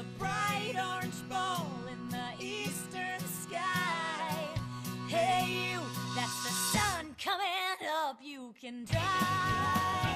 a bright orange ball in the eastern sky. Hey, you, that's the sun coming up, you can drive.